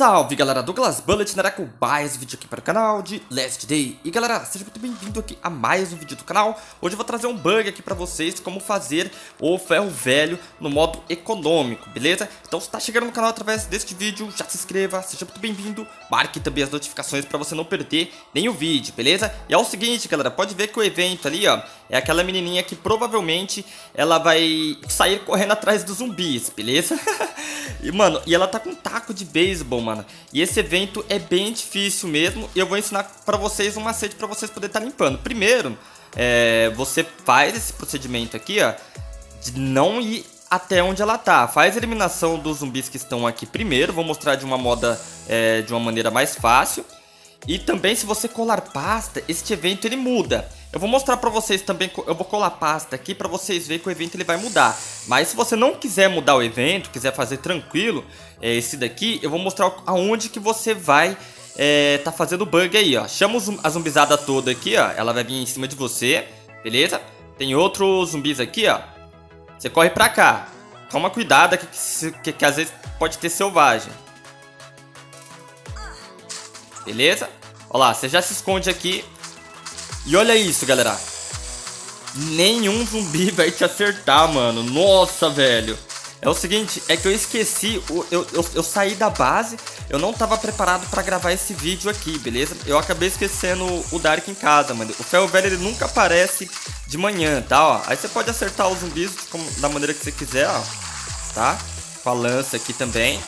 Salve galera, Douglas Bullet na com mais um vídeo aqui para o canal de Last Day E galera, seja muito bem-vindo aqui a mais um vídeo do canal Hoje eu vou trazer um bug aqui para vocês, como fazer o ferro velho no modo econômico, beleza? Então se está chegando no canal através deste vídeo, já se inscreva, seja muito bem-vindo Marque também as notificações para você não perder nenhum vídeo, beleza? E é o seguinte galera, pode ver que o evento ali ó, é aquela menininha que provavelmente ela vai sair correndo atrás dos zumbis, beleza? e mano, e ela tá com um taco de beisebol mano. E esse evento é bem difícil mesmo. E eu vou ensinar pra vocês um macete pra vocês poderem estar tá limpando. Primeiro, é, você faz esse procedimento aqui, ó. De não ir até onde ela tá. Faz a eliminação dos zumbis que estão aqui primeiro. Vou mostrar de uma moda, é, de uma maneira mais fácil. E também se você colar pasta, este evento ele muda. Eu vou mostrar pra vocês também, eu vou colar pasta aqui pra vocês verem que o evento ele vai mudar. Mas se você não quiser mudar o evento, quiser fazer tranquilo, é, esse daqui, eu vou mostrar aonde que você vai é, tá fazendo bug aí, ó. Chama a zumbizada toda aqui, ó, ela vai vir em cima de você, beleza? Tem outros zumbis aqui, ó. Você corre pra cá. Toma cuidado que, que, que, que às vezes pode ter selvagem. Beleza? Olha lá, você já se esconde aqui. E olha isso, galera. Nenhum zumbi vai te acertar, mano. Nossa, velho. É o seguinte, é que eu esqueci, eu, eu, eu saí da base, eu não tava preparado pra gravar esse vídeo aqui, beleza? Eu acabei esquecendo o Dark em casa, mano. O ferro velho, ele nunca aparece de manhã, tá, ó? Aí você pode acertar os zumbis como, da maneira que você quiser, ó. Tá? Com a lança aqui também.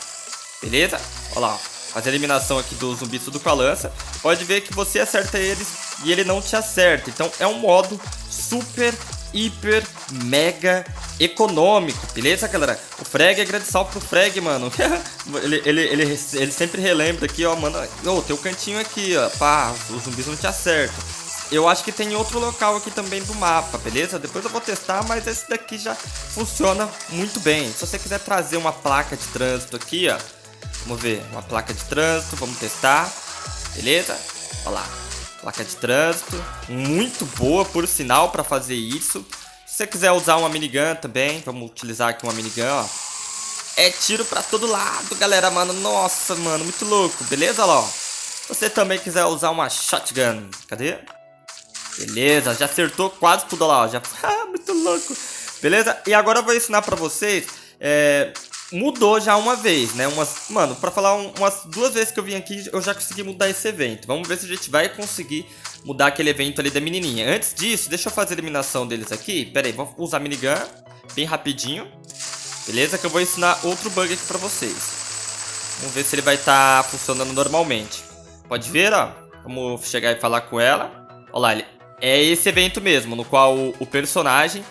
Beleza? Olha lá, ó fazer eliminação aqui dos zumbis tudo com a lança, pode ver que você acerta eles e ele não te acerta. Então é um modo super, hiper, mega econômico, beleza, galera? O Freg, agradecer pro Freg, mano. ele, ele, ele, ele sempre relembra aqui, ó, mano. Ô, oh, tem o cantinho aqui, ó. Pá, os zumbis não te acertam. Eu acho que tem outro local aqui também do mapa, beleza? Depois eu vou testar, mas esse daqui já funciona muito bem. Se você quiser trazer uma placa de trânsito aqui, ó Vamos ver, uma placa de trânsito, vamos testar. Beleza? Olha lá, placa de trânsito, muito boa por sinal para fazer isso. Se você quiser usar uma minigun também, vamos utilizar aqui uma minigun, ó. É tiro pra todo lado, galera, mano. Nossa, mano, muito louco, beleza, ó? Se você também quiser usar uma shotgun, cadê? Beleza, já acertou quase tudo lá, ó. Já... Ah, muito louco. Beleza? E agora eu vou ensinar pra vocês é, mudou já uma vez, né? Umas, mano, pra falar um, umas duas vezes que eu vim aqui, eu já consegui mudar esse evento. Vamos ver se a gente vai conseguir mudar aquele evento ali da menininha. Antes disso, deixa eu fazer a eliminação deles aqui. Pera aí, vou usar minigun bem rapidinho. Beleza? Que eu vou ensinar outro bug aqui pra vocês. Vamos ver se ele vai estar tá funcionando normalmente. Pode ver, ó. Vamos chegar e falar com ela. Olha lá, ele... é esse evento mesmo, no qual o personagem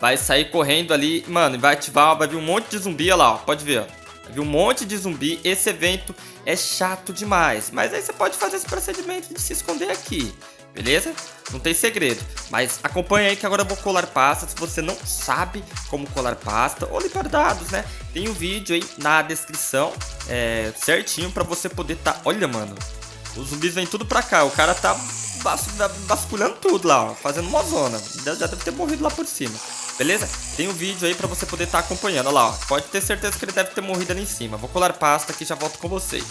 Vai sair correndo ali, mano, e vai ativar, vai vir um monte de zumbi, olha lá, ó, pode ver, ó. Vai vir um monte de zumbi, esse evento é chato demais. Mas aí você pode fazer esse procedimento de se esconder aqui, beleza? Não tem segredo. Mas acompanha aí que agora eu vou colar pasta. Se você não sabe como colar pasta ou limpar dados, né? Tem um vídeo aí na descrição, é, certinho, pra você poder tá... Olha, mano, os zumbis vêm tudo pra cá. O cara tá vasculhando tudo lá, ó, fazendo uma zona. Já deve ter morrido lá por cima beleza? Tem um vídeo aí pra você poder estar tá acompanhando, olha lá, ó. Pode ter certeza que ele deve ter morrido ali em cima. Vou colar pasta aqui e já volto com vocês.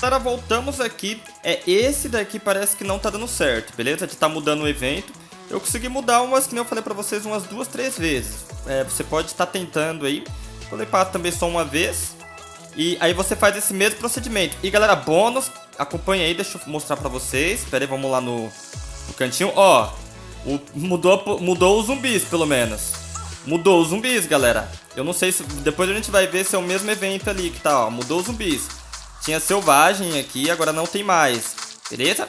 Galera, voltamos aqui. É, esse daqui parece que não tá dando certo, beleza? De tá mudando o evento. Eu consegui mudar umas, que nem eu falei pra vocês, umas duas, três vezes. É, você pode estar tá tentando aí. Colei pasta também só uma vez. E aí você faz esse mesmo procedimento. E galera, bônus, acompanha aí, deixa eu mostrar pra vocês. Espera aí, vamos lá no, no cantinho. Ó, o, mudou, mudou os zumbis, pelo menos. Mudou os zumbis, galera. Eu não sei se... Depois a gente vai ver se é o mesmo evento ali que tá, ó. Mudou os zumbis. Tinha selvagem aqui, agora não tem mais. Beleza?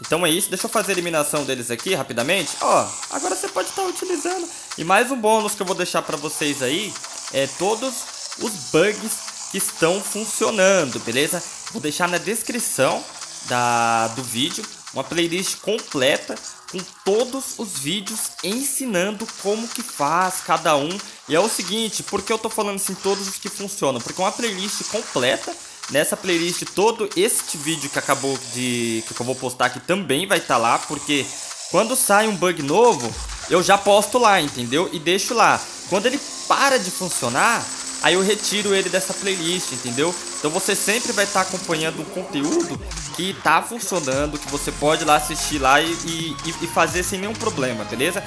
Então é isso. Deixa eu fazer a eliminação deles aqui rapidamente. Ó, agora você pode estar tá utilizando. E mais um bônus que eu vou deixar pra vocês aí é todos os bugs estão funcionando, beleza? Vou deixar na descrição da, do vídeo uma playlist completa com todos os vídeos ensinando como que faz cada um. E é o seguinte, porque eu tô falando assim todos os que funcionam? Porque é uma playlist completa. Nessa playlist todo este vídeo que acabou de que eu vou postar aqui também vai estar tá lá, porque quando sai um bug novo, eu já posto lá, entendeu? E deixo lá. Quando ele para de funcionar, aí eu retiro ele dessa playlist, entendeu? Então você sempre vai estar tá acompanhando um conteúdo que tá funcionando, que você pode lá assistir lá e, e, e fazer sem nenhum problema, beleza?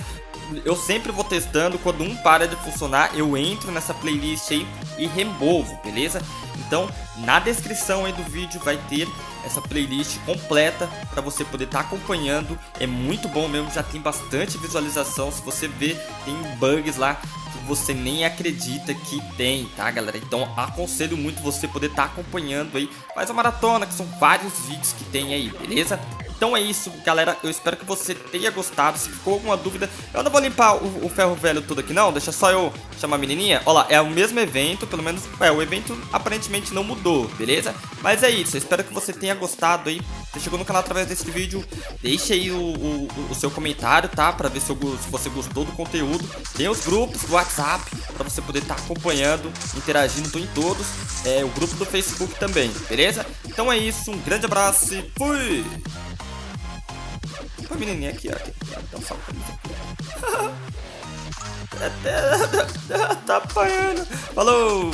eu sempre vou testando, quando um para de funcionar, eu entro nessa playlist aí e removo, beleza? Então, na descrição aí do vídeo vai ter essa playlist completa para você poder estar tá acompanhando. É muito bom mesmo, já tem bastante visualização. Se você ver, tem bugs lá que você nem acredita que tem, tá, galera? Então, aconselho muito você poder estar tá acompanhando aí. Faz a maratona, que são vários vídeos que tem aí, beleza? Então é isso, galera. Eu espero que você tenha gostado. Se ficou alguma dúvida, eu não vou limpar o, o ferro velho tudo aqui, não. Deixa só eu chamar a menininha. Olha lá, é o mesmo evento, pelo menos, é, o evento aparentemente não mudou, beleza? Mas é isso, eu espero que você tenha gostado aí. Você chegou no canal através desse vídeo, deixe aí o, o, o seu comentário, tá? Pra ver se, eu, se, você gostou do conteúdo. Tem os grupos do WhatsApp, pra você poder estar tá acompanhando, interagindo em todos. É, o grupo do Facebook também, beleza? Então é isso, um grande abraço e fui! A menininha aqui, ó. Dá um salto aqui. tá apanhando. Falou!